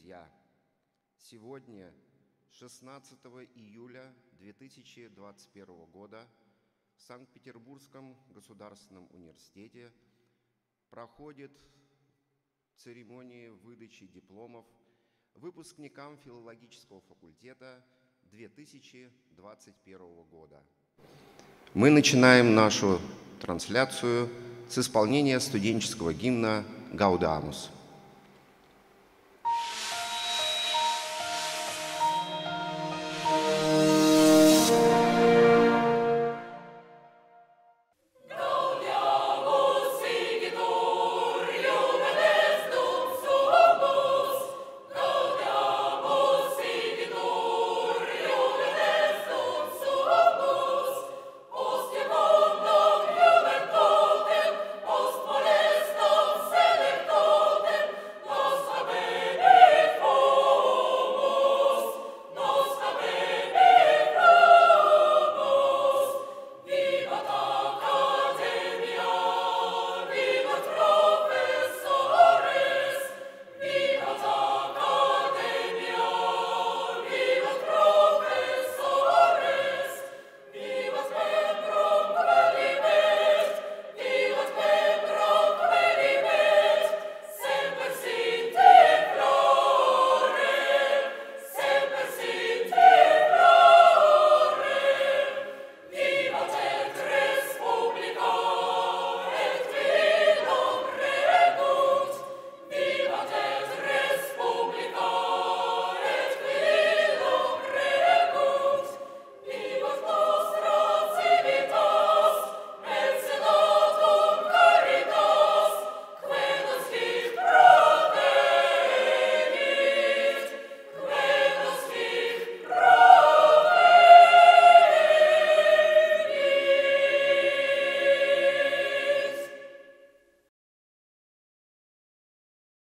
друзья! Сегодня, 16 июля 2021 года, в Санкт-Петербургском государственном университете проходит церемония выдачи дипломов выпускникам филологического факультета 2021 года. Мы начинаем нашу трансляцию с исполнения студенческого гимна «Гаудамус».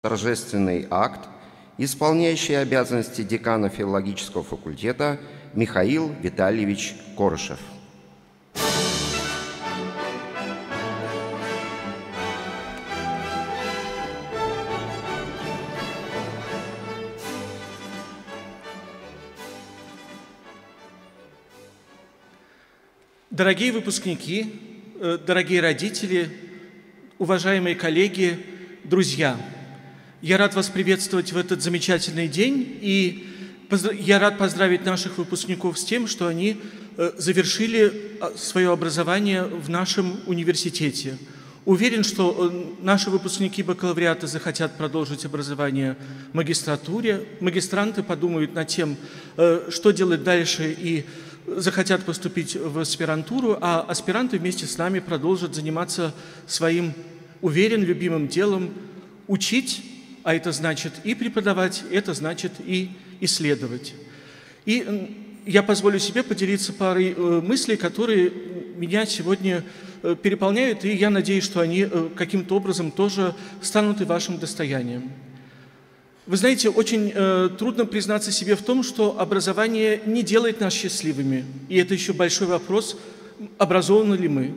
Торжественный акт, исполняющий обязанности декана филологического факультета Михаил Витальевич Корышев. Дорогие выпускники, э, дорогие родители, уважаемые коллеги, друзья – я рад вас приветствовать в этот замечательный день, и я рад поздравить наших выпускников с тем, что они э, завершили а, свое образование в нашем университете. Уверен, что э, наши выпускники бакалавриата захотят продолжить образование в магистратуре. Магистранты подумают над тем, э, что делать дальше, и захотят поступить в аспирантуру, а аспиранты вместе с нами продолжат заниматься своим, уверен, любимым делом – учить а это значит и преподавать, это значит и исследовать. И я позволю себе поделиться парой э, мыслей, которые меня сегодня э, переполняют, и я надеюсь, что они э, каким-то образом тоже станут и вашим достоянием. Вы знаете, очень трудно признаться себе в том, что образование не делает нас счастливыми. И это еще большой вопрос, образованы ли мы.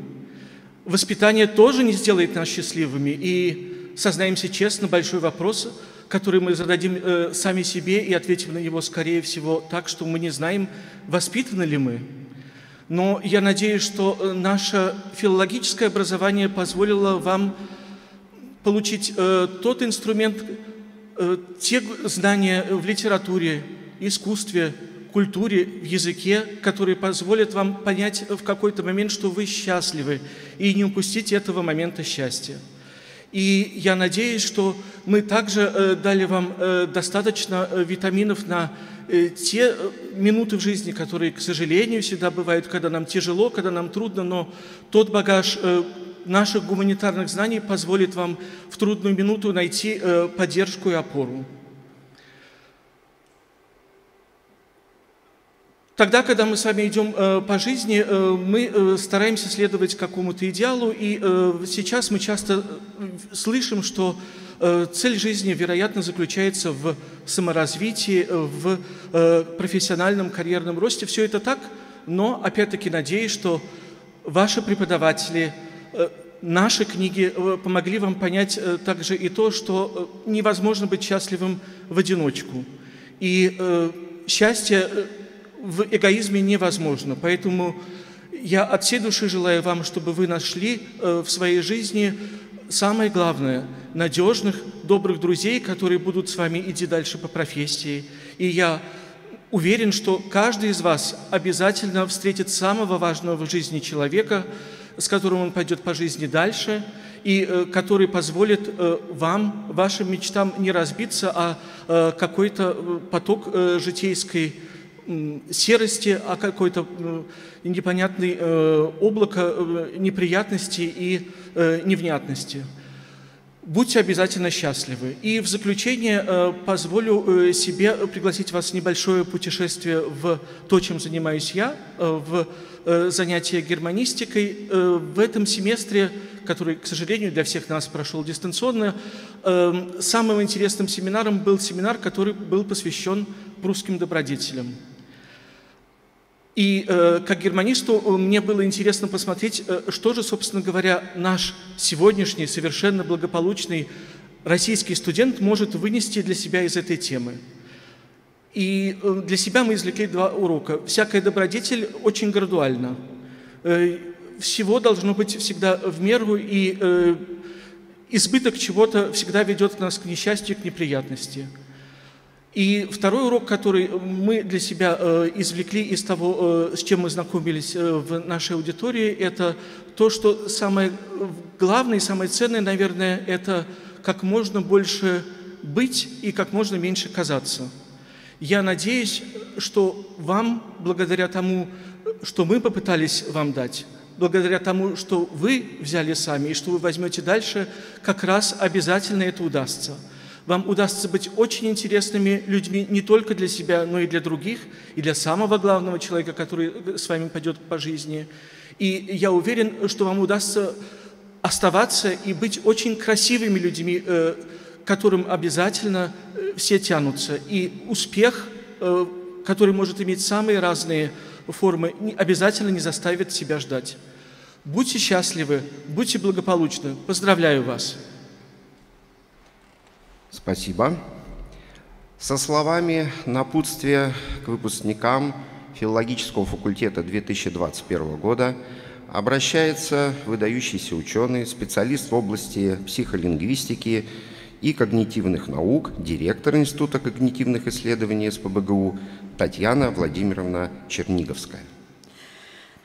Воспитание тоже не сделает нас счастливыми. И сознаемся честно, большой вопрос, который мы зададим э, сами себе и ответим на него, скорее всего, так, что мы не знаем, воспитаны ли мы. Но я надеюсь, что э, наше филологическое образование позволило вам получить э, тот инструмент, э, те знания в литературе, искусстве, культуре, в языке, которые позволят вам понять в какой-то момент, что вы счастливы, и не упустить этого момента счастья. И я надеюсь, что мы также э, дали вам э, достаточно э, витаминов на те минуты в жизни, которые, к сожалению, всегда бывают, когда нам тяжело, когда нам трудно, но тот багаж наших гуманитарных знаний позволит вам в трудную минуту найти поддержку и опору. Тогда, когда мы с вами идем э, по жизни, э, мы э, стараемся следовать какому-то идеалу, и сейчас мы часто слышим, что цель жизни, вероятно, заключается в саморазвитии, в профессиональном карьерном росте. Все это так, но, опять-таки, надеюсь, что ваши преподаватели, наши книги помогли вам понять также и то, что невозможно быть счастливым в одиночку. И счастье в эгоизме невозможно. Поэтому я от всей души желаю вам, чтобы вы нашли в своей жизни самое главное – надежных, добрых друзей, которые будут с вами идти дальше по профессии. И я уверен, что каждый из вас обязательно встретит самого важного в жизни человека, с которым он пойдет по жизни дальше, и э, который позволит э, вам, вашим мечтам не разбиться, а э, какой-то поток житейской серости, а какой-то непонятный облако неприятностей и невнятности. Будьте обязательно счастливы. И в заключение э, позволю э, себе пригласить вас в небольшое путешествие в то, чем занимаюсь я, э, в занятия германистикой. В этом семестре, который, к сожалению, для всех нас прошел дистанционно, самым интересным семинаром был семинар, который был посвящен прусским добродетелям. И э, как германисту э, мне было интересно посмотреть, э, что же, собственно говоря, наш сегодняшний совершенно благополучный российский студент может вынести для себя из этой темы. И э, для себя мы извлекли два урока. Всякая добродетель очень градуальна. Э, всего должно быть всегда в меру, и э, избыток чего-то всегда ведет нас к несчастью, к неприятности. И второй урок, который мы для себя э, извлекли из того, э, с чем мы знакомились э, в нашей аудитории, это то, что самое главное и самое ценное, наверное, это как можно больше быть и как можно меньше казаться. Я надеюсь, что вам, благодаря тому, что мы попытались вам дать, благодаря тому, что вы взяли сами и что вы возьмете дальше, как раз обязательно это удастся – вам удастся быть очень интересными людьми не только для себя, но и для других, и для самого главного человека, который с вами пойдет по жизни. И я уверен, что вам удастся оставаться и быть очень красивыми людьми, э, которым обязательно э, все тянутся. И успех, э, который может иметь самые разные формы, обязательно не заставит себя ждать. Будьте счастливы, будьте благополучны. Поздравляю вас! Спасибо. Со словами напутствия к выпускникам филологического факультета 2021 года обращается выдающийся ученый, специалист в области психолингвистики и когнитивных наук, директор Института когнитивных исследований СПБГУ Татьяна Владимировна Черниговская.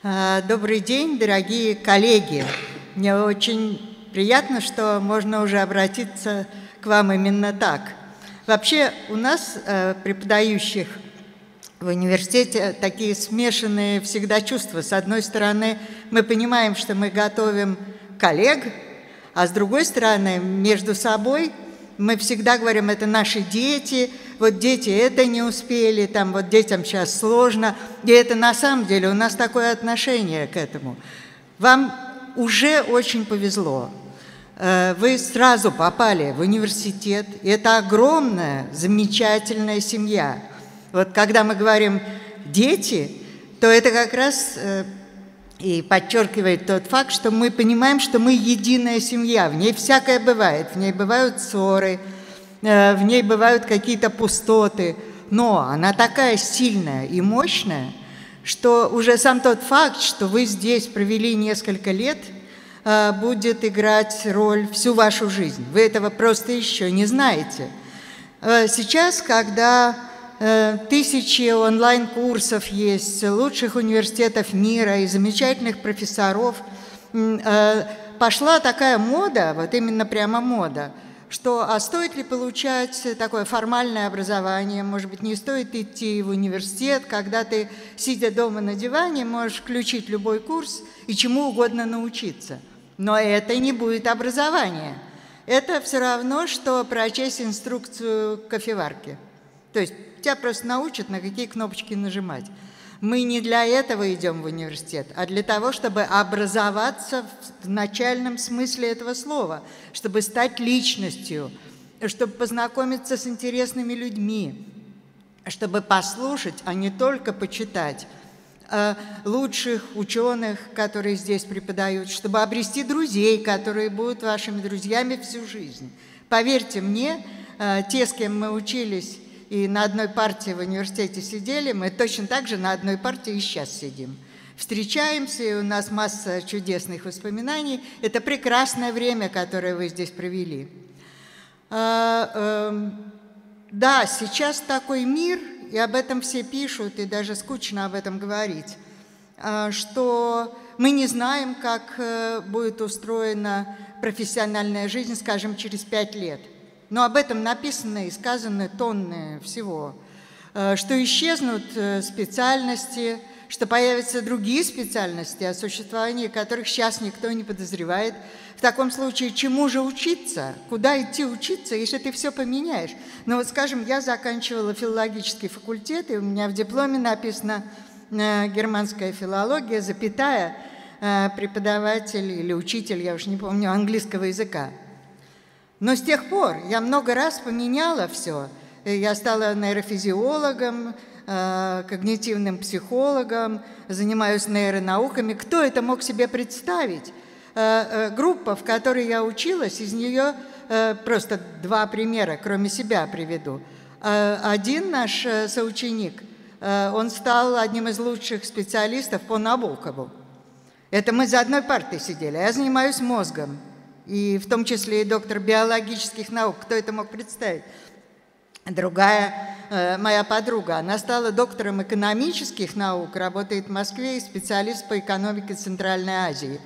А, добрый день, дорогие коллеги. Мне очень приятно, что можно уже обратиться к вам именно так. Вообще у нас, э, преподающих в университете, такие смешанные всегда чувства. С одной стороны, мы понимаем, что мы готовим коллег, а с другой стороны, между собой мы всегда говорим, это наши дети, вот дети это не успели, там вот детям сейчас сложно. И это на самом деле у нас такое отношение к этому. Вам уже очень повезло. Э, вы сразу попали в университет, и это огромная, замечательная семья. Вот когда мы говорим «дети», то это как раз э, и подчеркивает тот факт, что мы понимаем, что мы единая семья, в ней всякое бывает, в ней бывают ссоры, э, в ней бывают какие-то пустоты, но она такая сильная и мощная, что уже сам тот факт, что вы здесь провели несколько лет – будет играть роль всю вашу жизнь. Вы этого просто еще не знаете. Э, сейчас, когда э, тысячи онлайн-курсов есть, лучших университетов мира и замечательных профессоров, пошла такая мода, вот именно прямо мода, что а стоит ли получать такое формальное образование, может быть, не стоит идти в университет, когда ты, сидя дома на диване, можешь включить любой курс и чему угодно научиться – но это не будет образование. Это все равно, что прочесть инструкцию кофеварки. То есть тебя просто научат, на какие кнопочки нажимать. Мы не для этого идем в университет, а для того, чтобы образоваться в начальном смысле этого слова, чтобы стать личностью, чтобы познакомиться с интересными людьми, чтобы послушать, а не только почитать лучших ученых, которые здесь преподают, чтобы обрести друзей, которые будут вашими друзьями всю жизнь. Поверьте мне, э, те, с кем мы учились и на одной партии в университете сидели, мы точно так же на одной партии и сейчас сидим. Встречаемся, и у нас масса чудесных воспоминаний. Это прекрасное время, которое вы здесь провели. А, да, сейчас такой мир, и об этом все пишут, и даже скучно об этом говорить, э, что мы не знаем, как э, будет устроена профессиональная жизнь, скажем, через пять лет. Но об этом написано и сказано тонны всего, э, что исчезнут э, специальности, что появятся другие специальности, о существовании которых сейчас никто не подозревает. В таком случае, чему же учиться? Куда идти учиться, если ты все поменяешь? Ну вот, скажем, я заканчивала филологический факультет, и у меня в дипломе написано э, германская филология, запятая, преподаватель или учитель, я уж не помню, английского языка. Но с тех пор я много раз поменяла все. Я стала нейрофизиологом, э, когнитивным психологом, занимаюсь нейронауками. Кто это мог себе представить? Э, э, группа, в которой я училась, из нее просто два примера, кроме себя приведу. Один наш соученик, он стал одним из лучших специалистов по Набокову. Это мы за одной партой сидели, а я занимаюсь мозгом и в том числе и доктор биологических наук. Кто это мог представить? Другая э, моя подруга, она стала доктором экономических наук, работает в Москве и специалист по экономике Центральной Азии.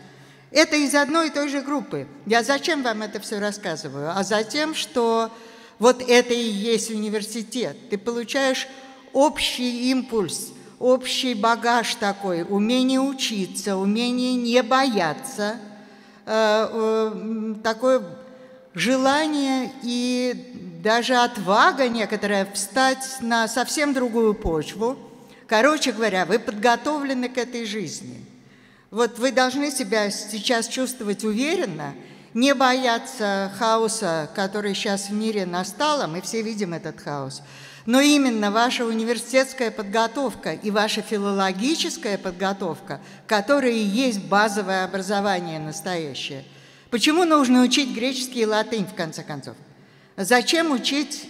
Это из одной и той же группы. Я зачем вам это все рассказываю? А затем, что вот это и есть университет. Ты получаешь общий импульс, общий багаж такой, умение учиться, умение не бояться – Э, э, такое желание и даже отвага некоторая встать на совсем другую почву. Короче говоря, вы подготовлены к этой жизни. Вот вы должны себя сейчас чувствовать уверенно, не бояться хаоса, который сейчас в мире настал, мы все видим этот хаос – но именно ваша университетская подготовка и ваша филологическая подготовка, которая и есть базовое образование настоящее. Почему нужно учить греческий и латынь, в конце концов? Зачем учить,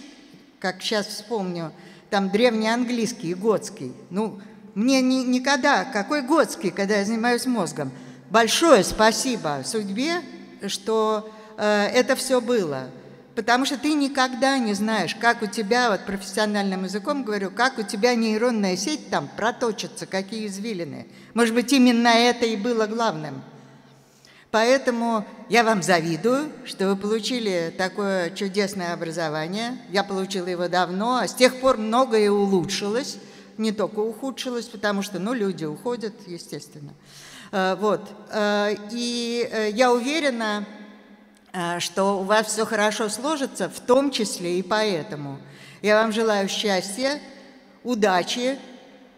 как сейчас вспомню, там древнеанглийский и готский? Ну, мне ни, никогда, какой готский, когда я занимаюсь мозгом? Большое спасибо судьбе, что э, это все было потому что ты никогда не знаешь, как у тебя, вот профессиональным языком говорю, как у тебя нейронная сеть там проточится, какие извилины. Может быть, именно это и было главным. Поэтому я вам завидую, что вы получили такое чудесное образование. Я получила его давно, а с тех пор многое улучшилось, не только ухудшилось, потому что, ну, люди уходят, естественно. Э, вот. Э, и э, я уверена, что у вас все хорошо сложится, в том числе и поэтому. Я вам желаю счастья, удачи,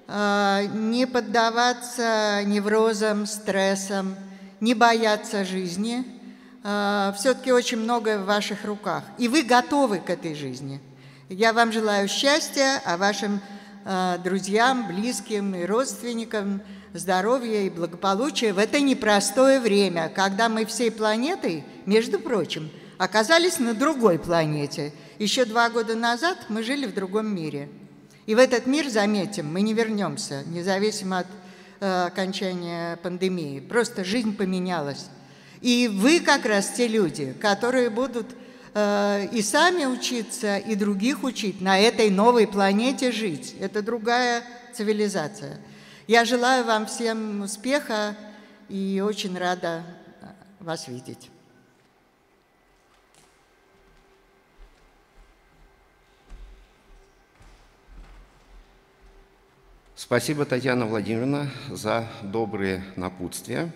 не поддаваться неврозам, стрессам, не бояться жизни. Э, Все-таки очень многое в ваших руках, и вы готовы к этой жизни. Я вам желаю счастья, а вашим друзьям, близким и родственникам – здоровья и благополучия в это непростое время, когда мы всей планетой, между прочим, оказались на другой планете. Еще два года назад мы жили в другом мире. И в этот мир, заметим, мы не вернемся, независимо от окончания пандемии. Просто жизнь поменялась. И вы как раз те люди, которые будут э, и сами учиться, и других учить, на этой новой планете жить. Это другая цивилизация. Я желаю вам всем успеха и очень рада вас видеть. Спасибо, Татьяна Владимировна, за добрые напутствия.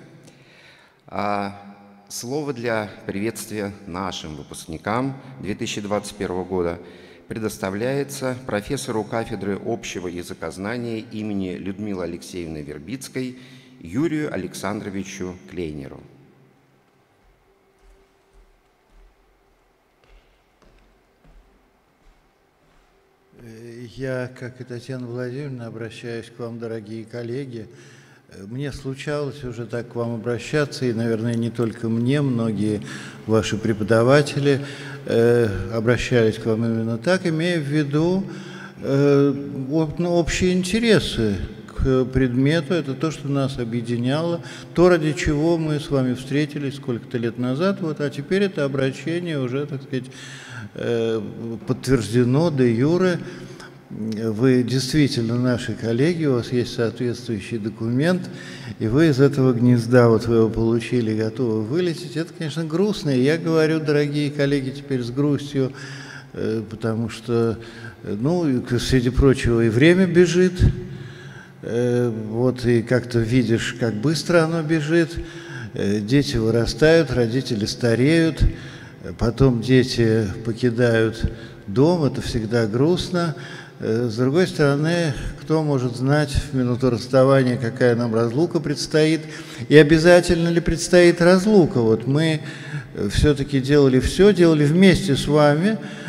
А слово для приветствия нашим выпускникам 2021 года – предоставляется профессору кафедры общего языкознания имени Людмилы Алексеевны Вербицкой Юрию Александровичу Клейнеру. Я, как и Татьяна Владимировна, обращаюсь к вам, дорогие коллеги. Мне случалось уже так к вам обращаться, и, наверное, не только мне, многие ваши преподаватели э, обращались к вам именно так, имея в виду э, ну, общие интересы к предмету, это то, что нас объединяло, то, ради чего мы с вами встретились сколько-то лет назад, вот, а теперь это обращение уже, так сказать, э, подтверждено де юре. Вы действительно наши коллеги, у вас есть соответствующий документ, и вы из этого гнезда, вот вы его получили, готовы вылететь. Это, конечно, грустно. И я говорю, дорогие коллеги, теперь с грустью, э, потому что, ну, среди прочего, и время бежит, Э, вот и как-то видишь, как быстро оно бежит. Э, дети вырастают, родители стареют, потом дети покидают дом, это всегда грустно. Э, с другой стороны, кто может знать в минуту расставания, какая нам разлука предстоит, и обязательно ли предстоит разлука. Вот мы все-таки делали все, делали вместе с вами, Э,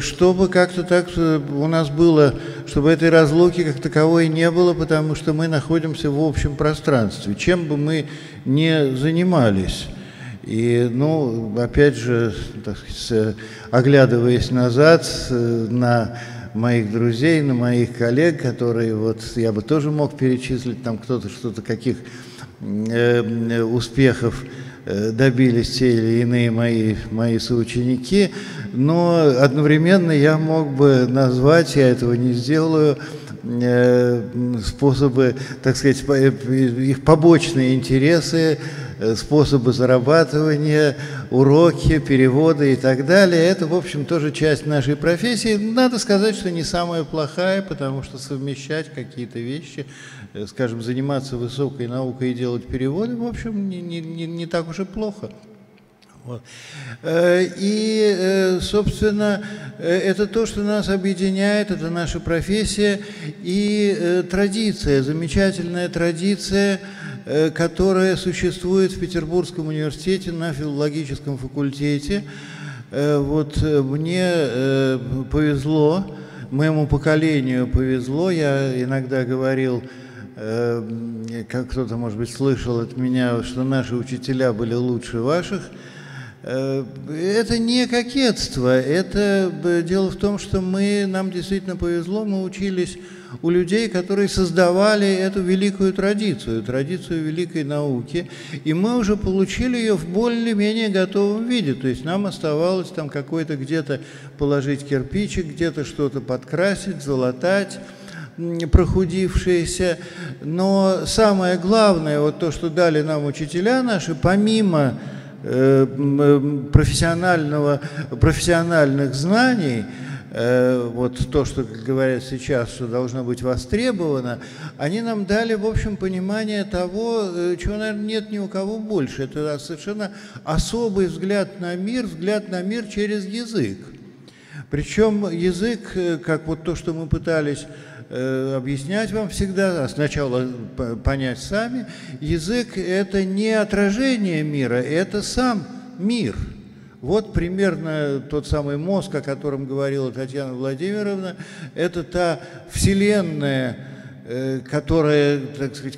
чтобы как-то так э, у нас было, чтобы этой разлуки как таковой не было, потому что мы находимся в общем пространстве, чем бы мы ни занимались. И, ну, опять же, так сказать, оглядываясь назад э, на моих друзей, на моих коллег, которые вот я бы тоже мог перечислить, там кто-то что-то, каких э, успехов Э, добились те или иные мои, мои соученики, но одновременно я мог бы назвать, я этого не сделаю, э, способы, так сказать, их побочные интересы, э, способы зарабатывания, уроки, переводы и так далее. Это, в общем, тоже часть нашей профессии. Надо сказать, что не самая плохая, потому что совмещать какие-то вещи – Э, скажем, заниматься высокой наукой и делать переводы, в общем, не, не, не, не так уж и плохо. Вот. Э, и, э, собственно, это то, что нас объединяет, это наша профессия и традиция, замечательная традиция, которая существует в Петербургском университете на филологическом факультете. Вот мне повезло, моему поколению повезло, я иногда говорил, как кто-то, может быть, слышал от меня, что наши учителя были лучше ваших. Э, это не кокетство, это дело в том, что мы, нам действительно повезло, мы учились у людей, которые создавали эту великую традицию, традицию великой науки, и мы уже получили ее в более-менее готовом виде, то есть нам оставалось там какой-то где-то положить кирпичик, где-то что-то подкрасить, залатать, прохудившиеся. Но самое главное, вот то, что дали нам учителя наши, помимо э, профессионального, профессиональных знаний, э, вот то, что говорят сейчас, что должно быть востребовано, они нам дали, в общем, понимание того, э, чего, наверное, нет ни у кого больше. Это совершенно особый взгляд на мир, взгляд на мир через язык. Причем язык, как вот то, что мы пытались Э, объяснять вам всегда, а сначала понять сами. Язык – это не отражение мира, это сам мир. Вот примерно тот самый мозг, о котором говорила Татьяна Владимировна, это та вселенная, Э, которая, так сказать,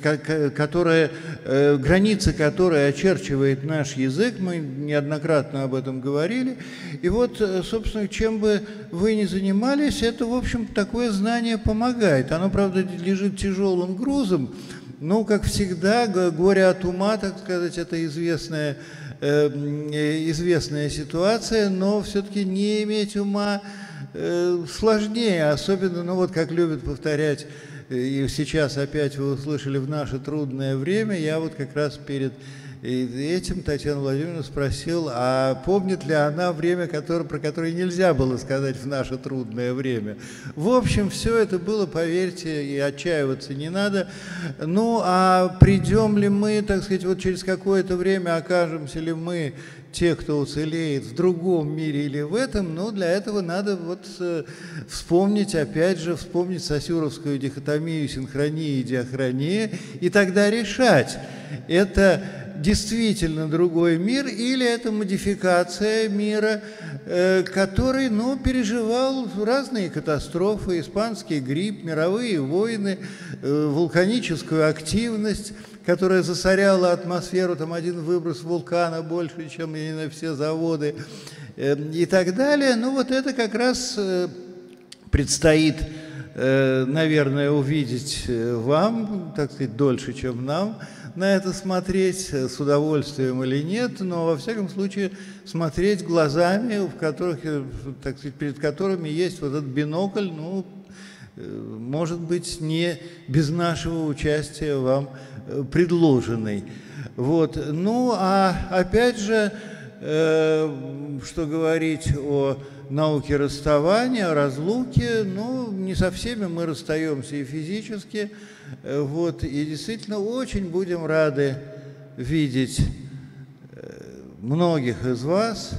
которая, э, границы которой очерчивает наш язык, мы неоднократно об этом говорили. И вот, э, собственно, чем бы вы ни занимались, это, в общем, такое знание помогает. Оно, правда, лежит тяжелым грузом, но, как всегда, горе от ума, так сказать, это известная, известная ситуация, но все-таки не иметь ума сложнее, особенно, ну вот как любят повторять и сейчас опять вы услышали в наше трудное время, я вот как раз перед этим Татьяна Владимировна спросил, а помнит ли она время, которое, про которое нельзя было сказать в наше трудное время. В общем, все это было, поверьте, и отчаиваться не надо. Ну, а придем ли мы, так сказать, вот через какое-то время окажемся ли мы те, кто уцелеет в другом мире или в этом, но для этого надо вот э, вспомнить, опять же, вспомнить сосюровскую дихотомию синхронии и диахронии, и тогда решать, это действительно другой мир или это модификация мира, э, который ну, переживал разные катастрофы, испанский грипп, мировые войны, э, вулканическую активность, которая засоряла атмосферу, там один выброс вулкана больше, чем и на все заводы э, и так далее. Ну вот это как раз предстоит наверное, увидеть вам, так сказать, дольше, чем нам на это смотреть э, с удовольствием или нет, но во всяком случае смотреть глазами, в которых, э, так сказать, перед которыми есть вот этот бинокль, ну, э, может быть, не без нашего участия вам предложенный. Вот. Ну, а опять же, э, что говорить о науке расставания, о разлуке, ну, не со всеми мы расстаемся и физически, вот, и действительно очень будем рады видеть э, многих из вас,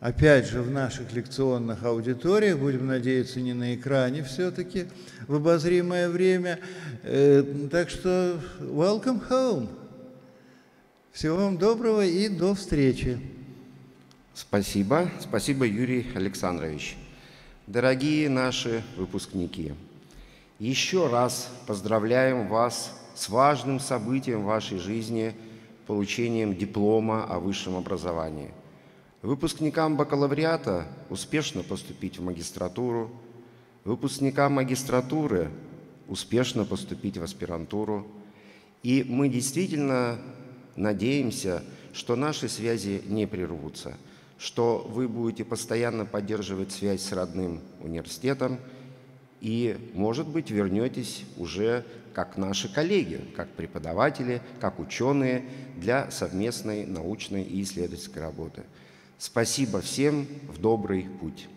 опять же, в наших лекционных аудиториях, будем надеяться, не на экране все-таки, в обозримое время. Э, так что welcome home. Всего вам доброго и до встречи. Спасибо. Спасибо, Юрий Александрович. Дорогие наши выпускники, еще раз поздравляем вас с важным событием в вашей жизни – получением диплома о высшем образовании. Выпускникам бакалавриата успешно поступить в магистратуру, выпускникам магистратуры успешно поступить в аспирантуру. И мы действительно надеемся, что наши связи не прервутся, что вы будете постоянно поддерживать связь с родным университетом – и, может быть, вернетесь уже как наши коллеги, как преподаватели, как ученые для совместной научной и исследовательской работы. Спасибо всем, в добрый путь.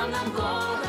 Salam Gora.